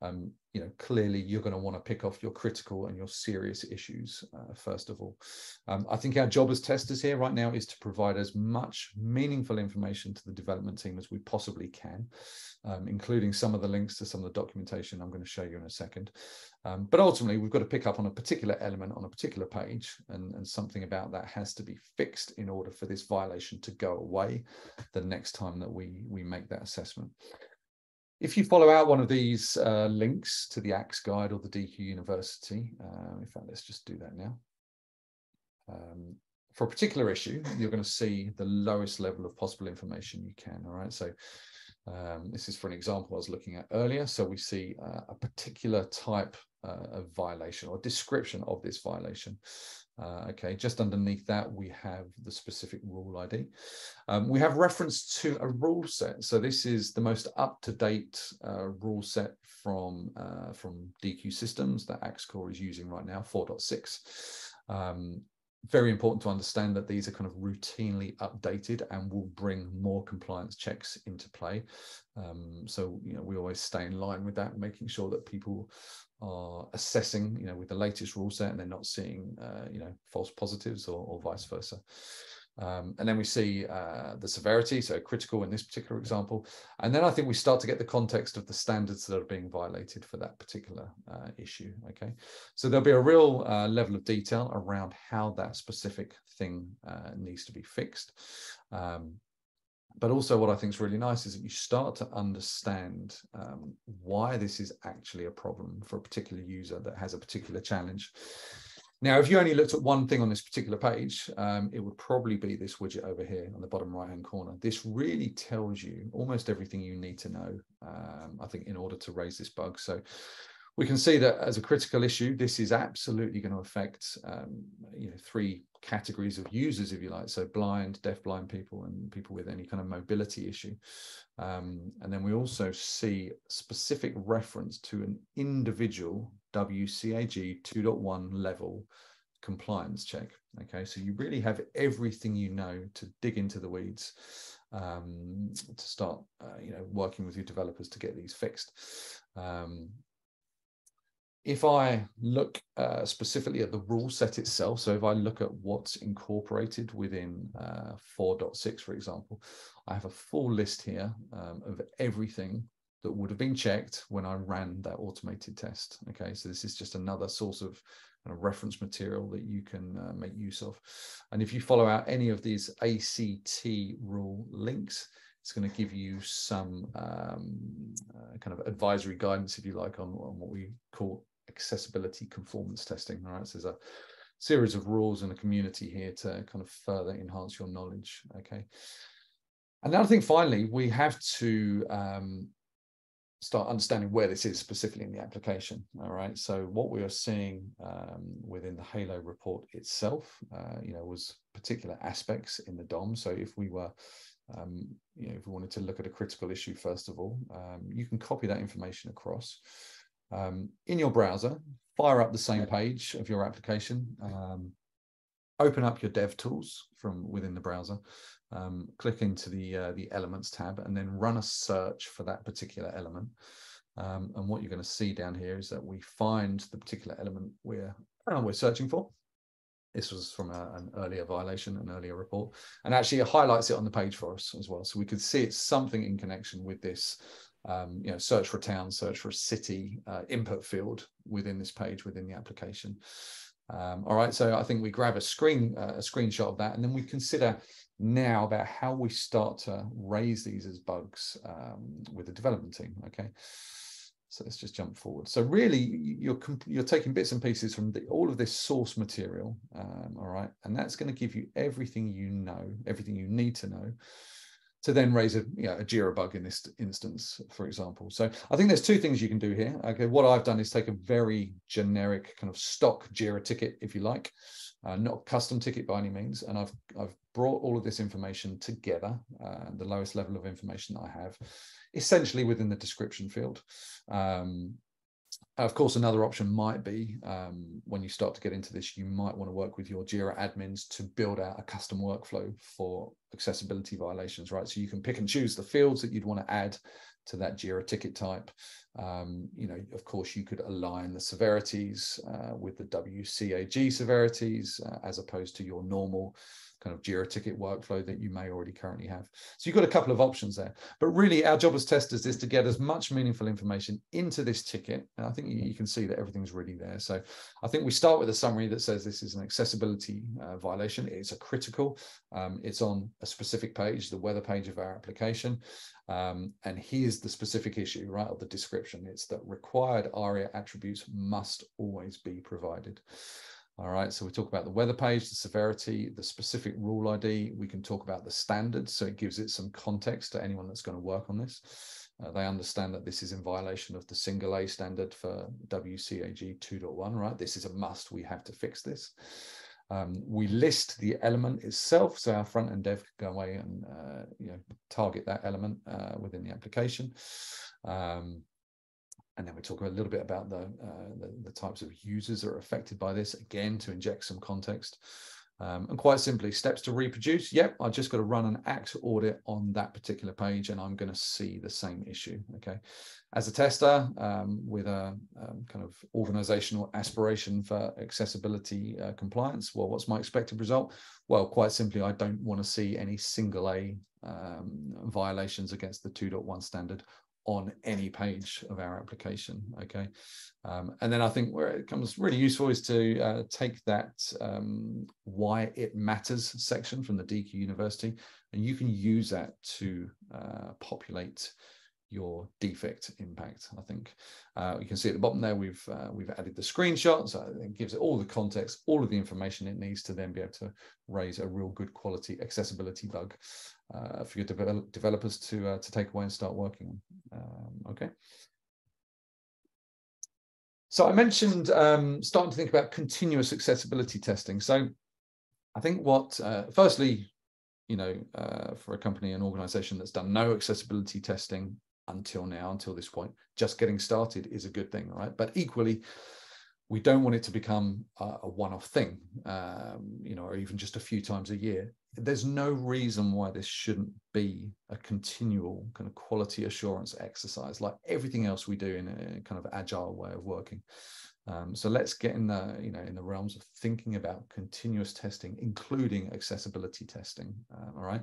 Um, you know, clearly you're going to want to pick off your critical and your serious issues uh, first of all. Um, I think our job as testers here right now is to provide as much meaningful information to the development team as we possibly can, um, including some of the links to some of the documentation I'm going to show you in a second. Um, but ultimately, we've got to pick up on a particular element on a particular page, and, and something about that has to be fixed in order for this violation to go away the next time that we we make that assessment. If you follow out one of these uh, links to the Axe guide or the Deque University, uh, in fact, let's just do that now. Um, for a particular issue, you're going to see the lowest level of possible information you can. All right, so um, this is for an example I was looking at earlier. So we see uh, a particular type uh, of violation or description of this violation. Uh, okay, just underneath that, we have the specific rule ID. Um, we have reference to a rule set. So this is the most up-to-date uh, rule set from, uh, from Deque Systems that Axe core is using right now, 4.6. Um, very important to understand that these are kind of routinely updated and will bring more compliance checks into play. Um, so, you know, we always stay in line with that, making sure that people are assessing, you know, with the latest rule set and they're not seeing, uh, you know, false positives or, or vice versa. Um, and then we see uh, the severity, so critical in this particular example. And then I think we start to get the context of the standards that are being violated for that particular uh, issue. Okay, so there'll be a real uh, level of detail around how that specific thing uh, needs to be fixed. Um, but also what I think is really nice is that you start to understand um, why this is actually a problem for a particular user that has a particular challenge. Now, if you only looked at one thing on this particular page, um, it would probably be this widget over here on the bottom right-hand corner. This really tells you almost everything you need to know, um, I think, in order to raise this bug. So we can see that as a critical issue, this is absolutely going to affect um, you know, three categories of users, if you like. So blind, deaf-blind people and people with any kind of mobility issue. Um, and then we also see specific reference to an individual WCAG 2.1 level compliance check. Okay, so you really have everything you know to dig into the weeds um, to start, uh, you know, working with your developers to get these fixed. Um, if I look uh, specifically at the rule set itself, so if I look at what's incorporated within uh, 4.6, for example, I have a full list here um, of everything that would have been checked when I ran that automated test. Okay, so this is just another source of kind of reference material that you can uh, make use of. And if you follow out any of these ACT rule links, it's going to give you some um, uh, kind of advisory guidance, if you like, on, on what we call accessibility conformance testing. All right, so there's a series of rules and a community here to kind of further enhance your knowledge. Okay. Another thing, finally, we have to um, start understanding where this is specifically in the application. All right. So what we are seeing um, within the Halo report itself, uh, you know, was particular aspects in the DOM. So if we were, um, you know, if we wanted to look at a critical issue first of all, um, you can copy that information across um, in your browser, fire up the same page of your application, um, open up your dev tools from within the browser, um, click into the uh, the elements tab, and then run a search for that particular element. Um, and what you're going to see down here is that we find the particular element we're uh, we're searching for. This was from a, an earlier violation, an earlier report, and actually it highlights it on the page for us as well. So we could see it's something in connection with this um, you know, search for a town, search for a city uh, input field within this page within the application. Um, all right, so I think we grab a screen uh, a screenshot of that, and then we consider now about how we start to raise these as bugs um, with the development team. Okay, so let's just jump forward. So really, you're you're taking bits and pieces from the, all of this source material. Um, all right, and that's going to give you everything you know, everything you need to know to then raise a, you know, a Jira bug in this instance, for example. So I think there's two things you can do here. Okay, what I've done is take a very generic kind of stock Jira ticket, if you like, uh, not custom ticket by any means, and I've I've brought all of this information together, uh, the lowest level of information I have, essentially within the description field. Um, of course, another option might be um, when you start to get into this, you might want to work with your Jira admins to build out a custom workflow for accessibility violations, right? So you can pick and choose the fields that you'd want to add to that Jira ticket type. Um, you know, of course, you could align the severities uh, with the WCAG severities uh, as opposed to your normal kind of Jira ticket workflow that you may already currently have. So you've got a couple of options there. But really, our job as testers is to get as much meaningful information into this ticket. And I think you, you can see that everything's really there. So I think we start with a summary that says this is an accessibility uh, violation. It's a critical. Um, it's on a specific page, the weather page of our application. Um, and here's the specific issue, right, of the description. It's that required ARIA attributes must always be provided. All right, so we talk about the weather page, the severity, the specific rule ID. We can talk about the standards, so it gives it some context to anyone that's going to work on this. Uh, they understand that this is in violation of the single A standard for WCAG 2.1, right? This is a must. We have to fix this. Um, we list the element itself, so our front end dev can go away and uh, you know target that element uh, within the application. Um, and then we talk a little bit about the, uh, the, the, types of users that are affected by this, again, to inject some context. Um, and quite simply, steps to reproduce. Yep, I just got to run an Axe audit on that particular page and I'm going to see the same issue. Okay. As a tester um, with a um, kind of organizational aspiration for accessibility uh, compliance, well, what's my expected result? Well, quite simply, I don't want to see any single A um, violations against the 2.1 standard on any page of our application okay? Um, and then i think where it comes really useful is to uh, take that um, why it matters section from the deque university and you can use that to uh, populate your defect impact. I think uh, you can see at the bottom there we've uh, we've added the screenshot, so it gives it all the context, all of the information it needs to then be able to raise a real good quality accessibility bug uh, for your de developers to uh, to take away and start working on. Um, okay. So I mentioned um, starting to think about continuous accessibility testing. So I think what, uh, firstly, you know, uh, for a company, an organization that's done no accessibility testing until now, until this point, just getting started is a good thing, right? But equally, we don't want it to become a, a one-off thing, um, you know, or even just a few times a year. There's no reason why this shouldn't be a continual kind of quality assurance exercise, like everything else we do in a kind of agile way of working. Um, so let's get in the you know in the realms of thinking about continuous testing, including accessibility testing. Uh, all right.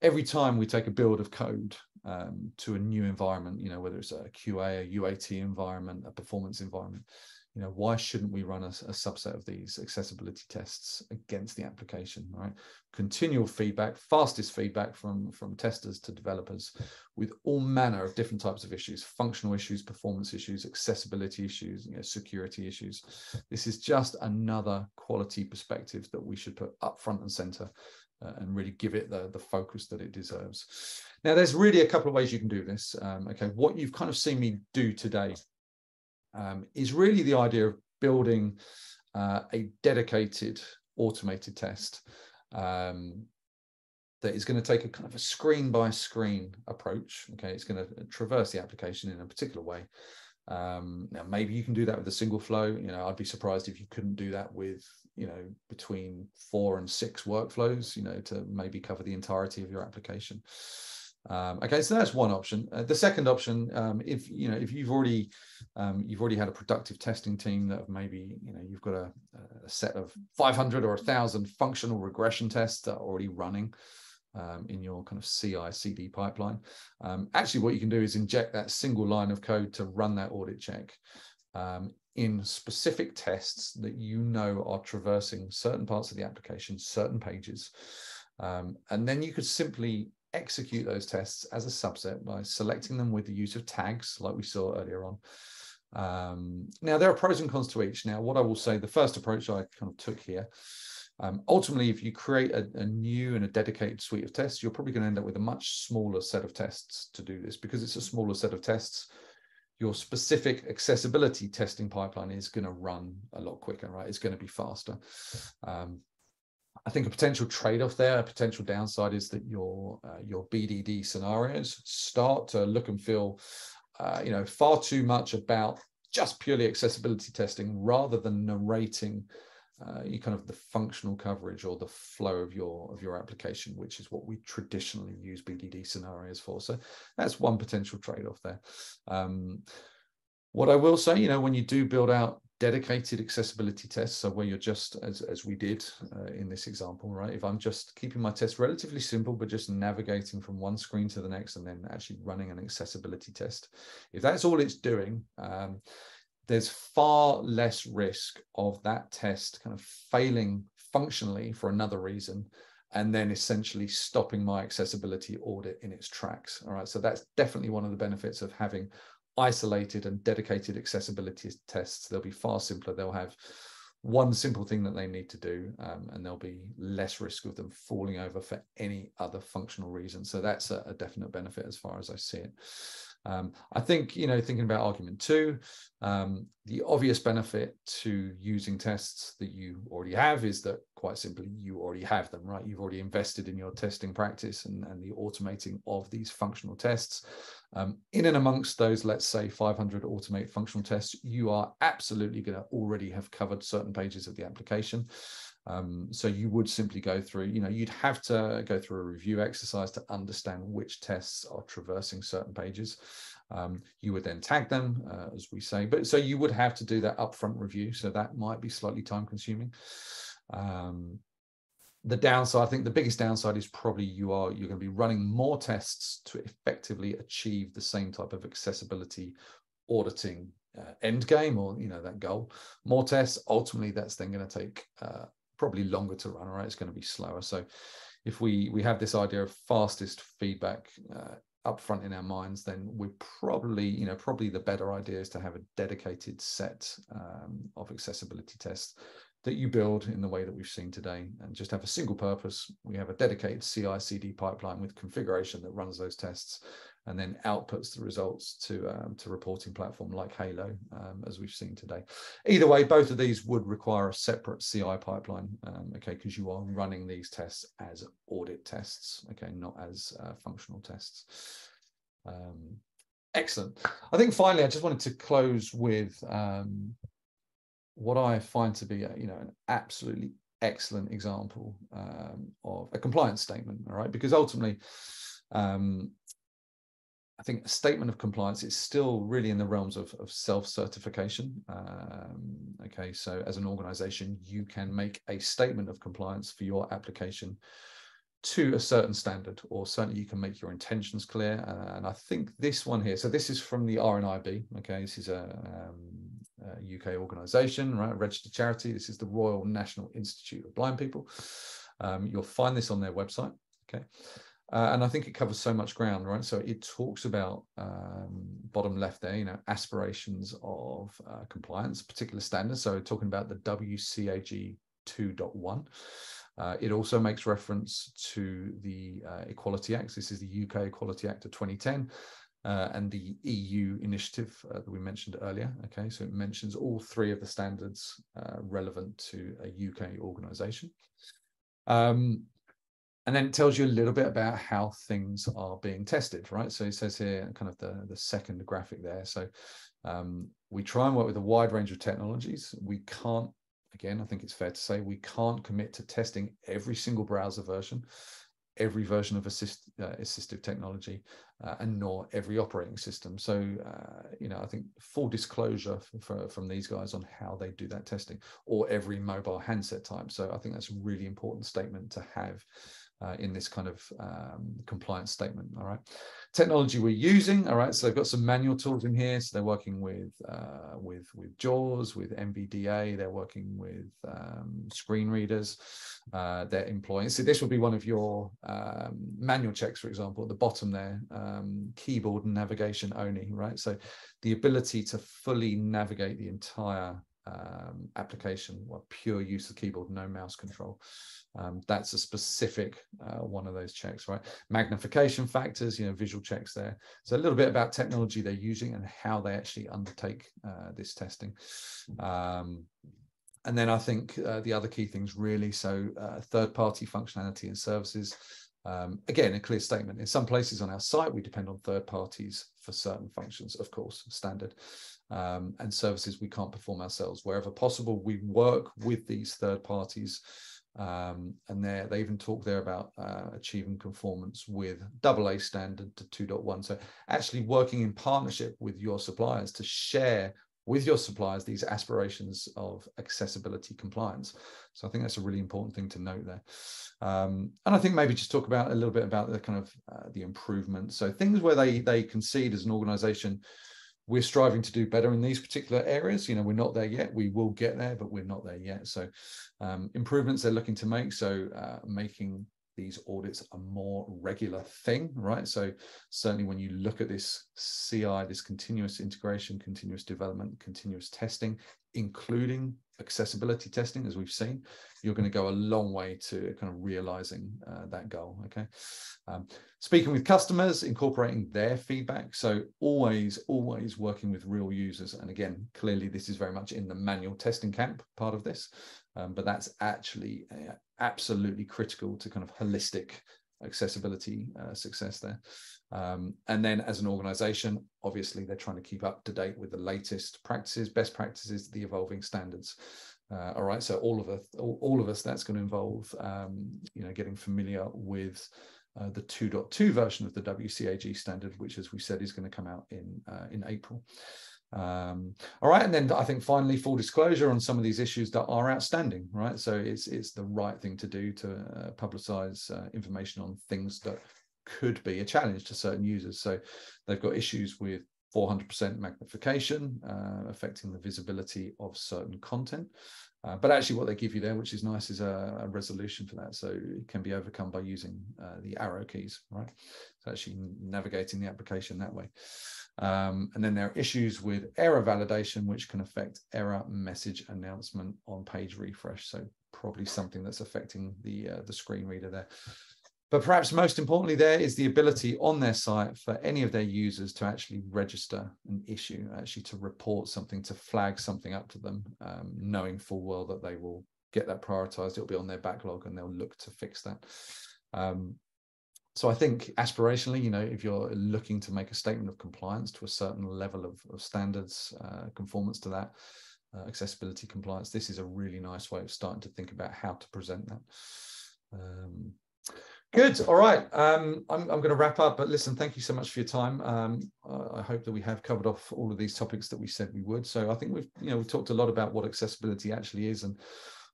Every time we take a build of code um, to a new environment, you know whether it's a QA, a UAT environment, a performance environment, you know why shouldn't we run a, a, subset of these accessibility tests against the application right? Continual feedback fastest feedback from from testers to developers with all manner of different types of issues functional issues performance issues accessibility issues you know security issues. This is just another quality perspective that we should put up front and center uh, and really give it the, the focus that it deserves. Now, there's really a couple of ways you can do this. Um, okay, what you've kind of seen me do today um, is really the idea of building uh, a dedicated automated test um, that is going to take a kind of a screen by screen approach. Okay, it's going to traverse the application in a particular way. Um, now, maybe you can do that with a single flow. You know, I'd be surprised if you couldn't do that with, you know, between four and six workflows, you know, to maybe cover the entirety of your application. Um, okay, so that's one option. Uh, the second option, um, if you know, if you've already um, you've already had a productive testing team that maybe you know you've got a, a set of 500 or 1,000 functional regression tests that are already running um, in your kind of CI/CD pipeline. Um, actually, what you can do is inject that single line of code to run that audit check um, in specific tests that you know are traversing certain parts of the application, certain pages. Um, and then you could simply execute those tests as a subset by selecting them with the use of tags, like we saw earlier on. Um, now, there are pros and cons to each. Now, what I will say, the first approach I kind of took here, um, ultimately, if you create a, a, new and a dedicated suite of tests, you're probably going to end up with a much smaller set of tests to do this because it's a smaller set of tests. Your specific accessibility testing pipeline is going to run a lot quicker, right? It's going to be faster. Um, I think a potential trade-off there, a potential downside is that your uh, your BDD scenarios start to look and feel, uh, you know, far too much about just purely accessibility testing rather than narrating uh, you kind of the functional coverage or the flow of your of your application, which is what we traditionally use BDD scenarios for. So that's one potential trade-off there. Um, what I will say, you know, when you do build out dedicated accessibility tests, so where you're just, as, as we did uh, in this example, right? If I'm just keeping my test relatively simple, but just navigating from one screen to the next and then actually running an accessibility test, if that's all it's doing, um, there's far less risk of that test kind of failing functionally for another reason and then essentially stopping my accessibility audit in its tracks. All right. So that's definitely one of the benefits of having isolated and dedicated accessibility tests. They'll be far simpler. They'll have one simple thing that they need to do, um, and there'll be less risk of them falling over for any other functional reason. So that's a, a definite benefit as far as I see it. Um, I think, you know, thinking about argument two, um, the obvious benefit to using tests that you already have is that quite simply you already have them, right? You've already invested in your testing practice and, and the automating of these functional tests. Um, in and amongst those, let's say 500 automate functional tests, you are absolutely going to already have covered certain pages of the application. Um, so you would simply go through, you know, you'd have to go through a review exercise to understand which tests are traversing certain pages. Um, you would then tag them, uh, as we say, but so you would have to do that upfront review. So that might be slightly time consuming. Um, the downside, I think the biggest downside is probably you are you're going to be running more tests to effectively achieve the same type of accessibility auditing uh, end game or you know that goal. More tests, ultimately, that's then going to take uh, probably longer to run. Right, it's going to be slower. So if we we have this idea of fastest feedback uh, up front in our minds, then we're probably, you know, probably the better idea is to have a dedicated set um, of accessibility tests that you build in the way that we've seen today and just have a single purpose. We have a dedicated CI CD pipeline with configuration that runs those tests and then outputs the results to um, to reporting platform like Halo, um, as we've seen today. Either way, both of these would require a separate CI pipeline, um, okay, because you are running these tests as audit tests, okay, not as uh, functional tests. Um, excellent. I think finally, I just wanted to close with um, what I find to be, a, you know, an absolutely excellent example um, of a compliance statement. All right, because ultimately, um, I think a statement of compliance is still really in the realms of, of self-certification. Um, okay, so as an organization, you can make a statement of compliance for your application to a certain standard, or certainly you can make your intentions clear. And I think this one here, so this is from the RNIB. Okay, this is a, um, UK organization, right? registered charity. This is the Royal National Institute of Blind People. Um, you'll find this on their website. Okay. Uh, and I think it covers so much ground, right? So it talks about um, bottom left there, you know, aspirations of uh, compliance, particular standards. So talking about the WCAG 2.1. Uh, it also makes reference to the uh, Equality Act. This is the UK Equality Act of 2010 uh, and the EU initiative uh, that we mentioned earlier. Okay, so it mentions all three of the standards relevant to a UK organisation. Um, and then it tells you a little bit about how things are being tested, right? So it says here, kind of the, the second graphic there. So um, we try and work with a wide range of technologies. We can't, again, I think it's fair to say, we can't commit to testing every single browser version, every version of assist, uh, assistive technology, uh, and nor every operating system. So, uh, you know, I think full disclosure for, for, from these guys on how they do that testing, or every mobile handset type. So I think that's a really important statement to have uh, in this kind of um, compliance statement. All right, technology we're using. All right, so they've got some manual tools in here. So they're working with uh, with with JAWS, with NVDA. They're working with um, screen readers. Uh, they're employing. So this will be one of your um, manual checks, for example, at the bottom there, um, keyboard and navigation only. Right, so the ability to fully navigate the entire um, application, what pure use of keyboard, no mouse control. Um, that's a specific uh, one of those checks, right? Magnification factors, you know, visual checks there. So a little bit about technology they're using and how they actually undertake uh, this testing. Um, and then I think uh, the other key things really, so uh, third-party functionality and services. Um, again, a clear statement. In some places on our site, we depend on third parties for certain functions, of course, standard um, and services we can't perform ourselves. Wherever possible, we work with these third parties. Um, and they even talk there about uh, achieving conformance with AA standard to 2.1. So actually working in partnership with your suppliers to share with your suppliers these aspirations of accessibility compliance. So I think that's a really important thing to note there. Um, and I think maybe just talk about a little bit about the kind of uh, the improvement. So things where they they concede as an organization, we're striving to do better in these particular areas. You know, we're not there yet. We will get there, but we're not there yet. So um, improvements they're looking to make. So uh, making these audits a more regular thing, right? So certainly when you look at this CI, this continuous integration, continuous development, continuous testing, including accessibility testing, as we've seen, you're going to go a long way to kind of realizing uh, that goal. Okay. Um, speaking with customers, incorporating their feedback. So always, always working with real users. And again, clearly this is very much in the manual testing camp part of this, um, but that's actually uh, absolutely critical to kind of holistic accessibility uh, success there. Um, and then as an organization, obviously they're trying to keep up to date with the latest practices, best practices, the evolving standards. Uh, all right, so all of us, all, all of us, that's going to involve, um, you know, getting familiar with uh, the 2.2 version of the WCAG standard, which, as we said, is going to come out in uh, in April. Um, all right, and then I think finally full disclosure on some of these issues that are outstanding, right? So it's it's the right thing to do to uh, publicize uh, information on things that could be a challenge to certain users. So they've got issues with 400% magnification, uh, affecting the visibility of certain content. Uh, but actually what they give you there, which is nice, is a, a resolution for that. So it can be overcome by using uh, the arrow keys, right? So actually navigating the application that way. Um, and then there are issues with error validation, which can affect error message announcement on page refresh. So probably something that's affecting the, uh, the screen reader there. But perhaps most importantly, there is the ability on their site for any of their users to actually register an issue, actually to report something, to flag something up to them, um, knowing full well that they will get that prioritized. It'll be on their backlog and they'll look to fix that. Um, so I think aspirationally, you know, if you're looking to make a statement of compliance to a certain level of, of standards, uh, conformance to that, uh, accessibility compliance, this is a really nice way of starting to think about how to present that. Um, Good. All right. Um, I'm, I'm going to wrap up, but listen, thank you so much for your time. Um, I hope that we have covered off all of these topics that we said we would. So I think we've, you know, we've talked a lot about what accessibility actually is and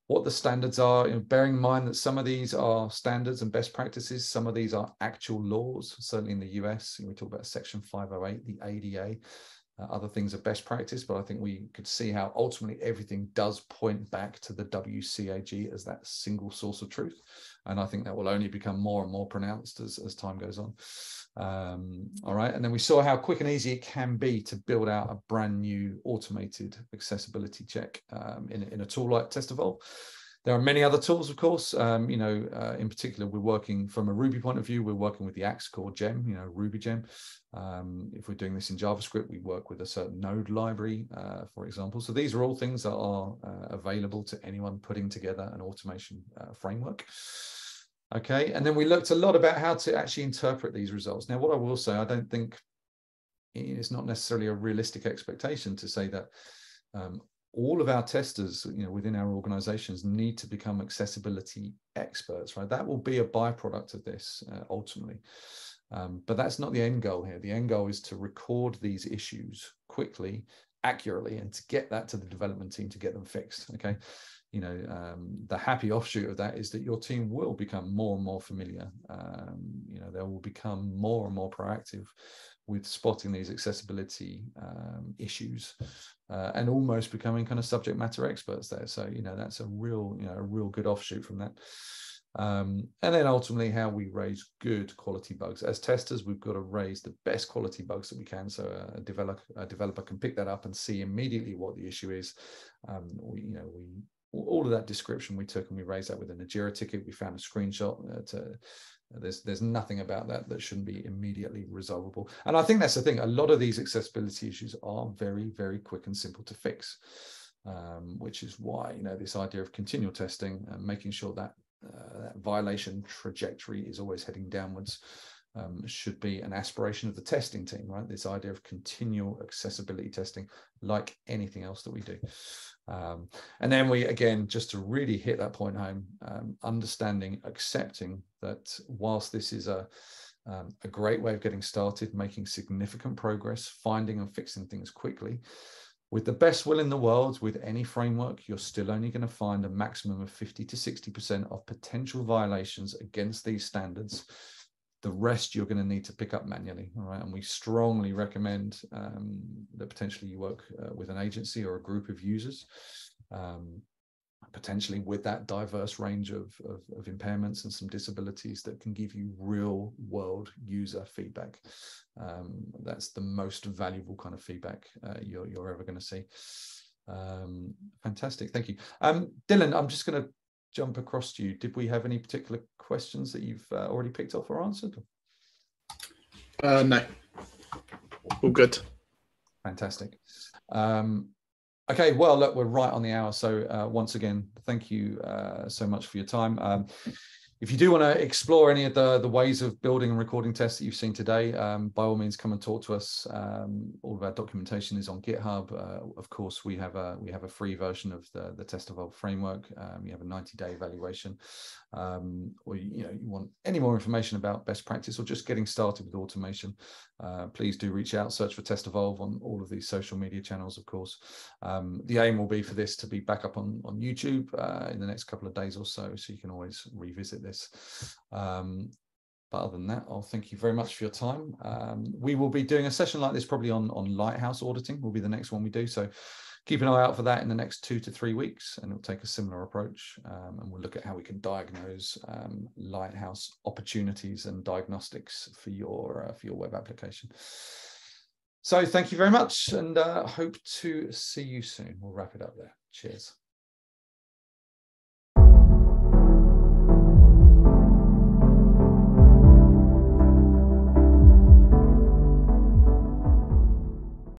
what the standards are, you know, bearing in mind that some of these are standards and best practices, some of these are actual laws, certainly in the US. We talk about Section 508, the ADA. Uh, other things are best practice, but I think we could see how ultimately everything does point back to the WCAG as that single source of truth. And I think that will only become more and more pronounced as, as time goes on. Um, all right. And then we saw how quick and easy it can be to build out a brand new automated accessibility check um, in, in a tool like TestEvolve. There are many other tools, of course. Um, you know, uh, in particular, we're working from a Ruby point of view. We're working with the Axe core gem, you know, Ruby gem. Um, if we're doing this in JavaScript, we work with a certain node library, uh, for example. So these are all things that are uh, available to anyone putting together an automation uh, framework. Okay, and then we looked a lot about how to actually interpret these results. Now, what I will say, I don't think it's not necessarily a realistic expectation to say that um, all of our testers you know within our organizations need to become accessibility experts right? That will be a byproduct of this uh, ultimately. Um, but that's not the end goal here. The end goal is to record these issues quickly accurately and to get that to the development team to get them fixed okay? You know um, the happy offshoot of that is that your team will become more and more familiar. Um, you know they will become more and more proactive with spotting these accessibility um, issues uh, and almost becoming kind of subject matter experts there. So you know that's a real you know a real good offshoot from that. Um, and then ultimately how we raise good quality bugs as testers we've got to raise the best quality bugs that we can so a developer a developer can pick that up and see immediately what the issue is um, we you know we all of that description we took and we raised that within a jira ticket we found a screenshot uh, to there's there's nothing about that that shouldn't be immediately resolvable. And I think that's the thing. A lot of these accessibility issues are very very quick and simple to fix, um, which is why you know this idea of continual testing and making sure that uh, that violation trajectory is always heading downwards um, should be an aspiration of the testing team, right? This idea of continual accessibility testing, like anything else that we do. Um, and then we, again, just to really hit that point home, um, understanding, accepting that whilst this is a, um, a great way of getting started, making significant progress, finding and fixing things quickly, with the best will in the world, with any framework, you're still only going to find a maximum of 50 to 60% of potential violations against these standards the rest you're going to need to pick up manually. All right. And we strongly recommend um, that potentially you work uh, with an agency or a group of users, um, potentially with that diverse range of, of, of, impairments and some disabilities that can give you real world user feedback. Um, that's the most valuable kind of feedback uh, you're, you're ever going to see. Um, fantastic. Thank you. Um, Dylan, I'm just going to jump across to you. Did we have any particular questions that you've uh, already picked up or answered? Uh, no. All good. Fantastic. Um, okay, well, look, we're right on the hour. So uh, once again, thank you uh, so much for your time. Um, if you do want to explore any of the, the ways of building and recording tests that you've seen today, um, by all means, come and talk to us. Um, all of our documentation is on GitHub. Uh, of course, we have a we have a free version of the the TestEvolve framework. Um, you have a 90 day evaluation, um, or you know you want any more information about best practice or just getting started with automation. Uh, please do reach out. Search for TestEvolve on all of these social media channels. Of course, um, the aim will be for this to be back up on on YouTube uh, in the next couple of days or so, so you can always revisit this. Um, but other than that, I'll thank you very much for your time. Um, we will be doing a session like this probably on, on Lighthouse auditing will be the next one we do. So keep an eye out for that in the next two to three weeks and it'll take a similar approach um, and we'll look at how we can diagnose um, Lighthouse opportunities and diagnostics for your, uh, for your web application. So thank you very much and uh, hope to see you soon. We'll wrap it up there. Cheers.